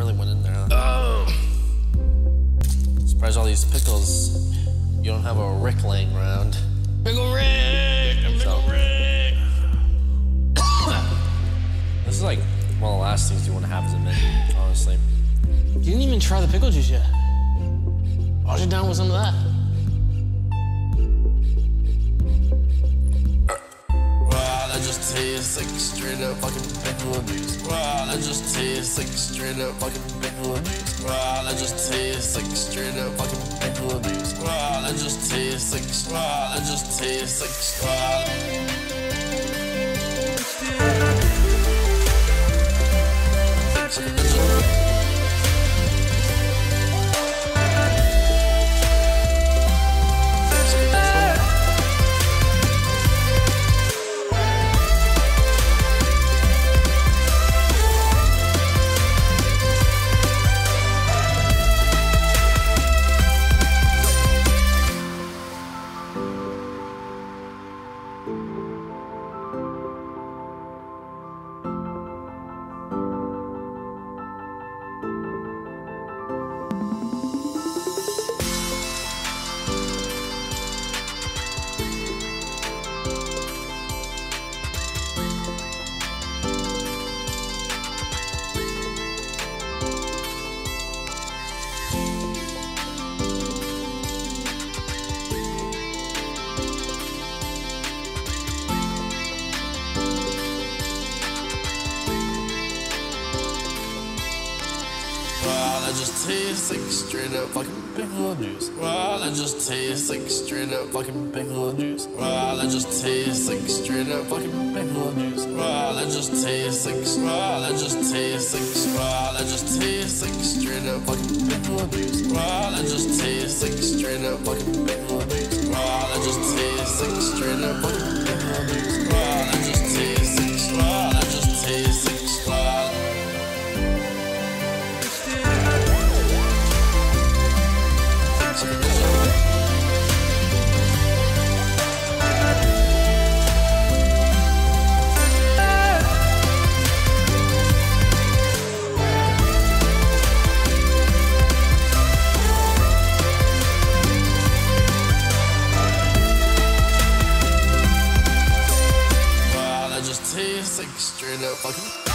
really went in there. Huh? Surprised all these pickles. You don't have a Rick laying around. Pickle Rick! Pickle So- Rick! This is like one of the last things you want to have as a mint, honestly. You didn't even try the pickle juice yet. Wash it down with some of that. Straight up fucking pickle juice. Wow, that just tastes like straight up fucking pickle juice. Wow, that just tastes like straight up fucking pickle juice. Wow, that just tastes like wow, that just tastes like wow. Wow, Thank you. That just tastes like straight up fucking pickle juice. Wow, that just tastes like straight up fucking pickle juice. Wow, that just tastes like straight up fucking pickle juice. Wow, that just tastes like wow, that just tastes like wow, that just tastes like straight up fucking pickle juice. Wow, that just tastes like straight up fucking pickle juice. Wow, that just tastes like straight up fucking pickle juice. Wow, that just tastes straight up fucking. fucking